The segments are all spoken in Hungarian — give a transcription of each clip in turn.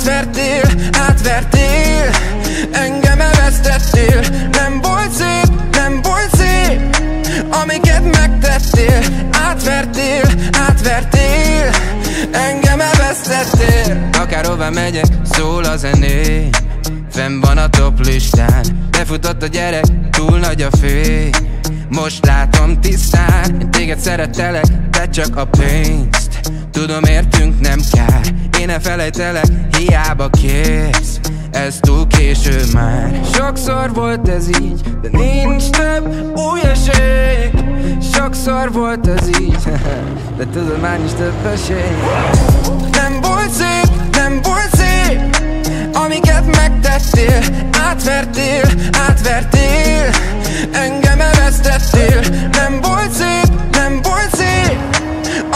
Átvertél, átvertél Engem elvesztettél. Nem volt nem volt szép Amiket megtettél Átvertél, átvertél Engem elvesztettél. Akárhova megyek, szól a zené. Fenn van a top listán. Befutott a gyerek, túl nagy a fény. Most látom tisztán Én téged szerettelek, te csak a pénzt. Tudom értünk nem kár. Én elfelejtelek, hiába kérsz. Ez túl késő már. Sokszor volt ez így De nincs több új esély Sokszor volt ez így. De tudod már nincs több esély. Nem volt szép, nem volt szép Amiket megtettél. Átvertél, átvertél Engem elvesztettél. Nem volt szép, nem volt szép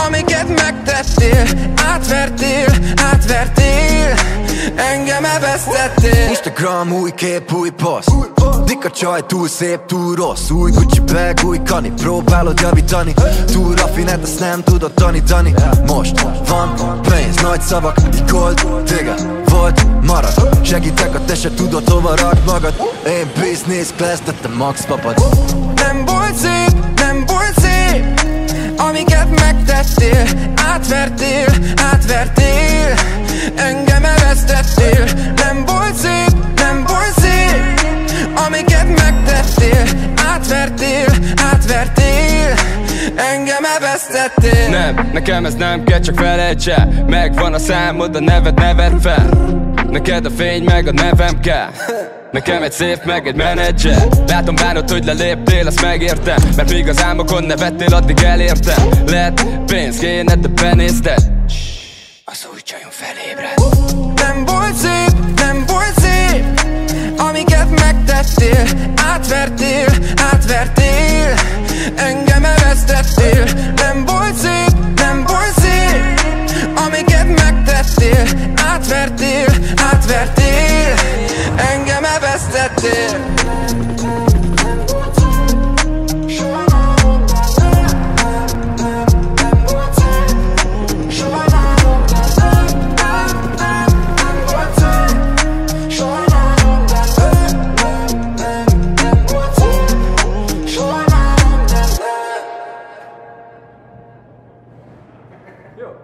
Amiket megtettél. Átvertél, átvertél Engem elvesztettél. Instagram, új kép, új poszt. Dik a csaj, túl szép, túl rossz. Új Gucci bag, új kani Próbálod javítani. Túl raffinált, azt nem tudod tanítani. Most van pénz, nagy szavak gold, vége, volt, marad. Segítek, a te se tudod, hova rakd magad. Én business class, de te max papad. Nem volt szép, nem volt szép Amiket megtettél. Átvertél Engem elvesztettél. Nem, nekem ez nem kell, csak felejts el Megvan a számod, a neved neved fel. Neked a fény, meg a nevem kell. Nekem egy szép, meg egy menedzser. Látom bánod, hogy leléptél, azt megértem. Mert míg az álmokon nevettél, addig elértem. Lett pénz, kéne, de benézted Az új csajom felébred. Nem volt szép, nem volt szép Amiket megtettél. Átvertél, átvertél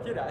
接着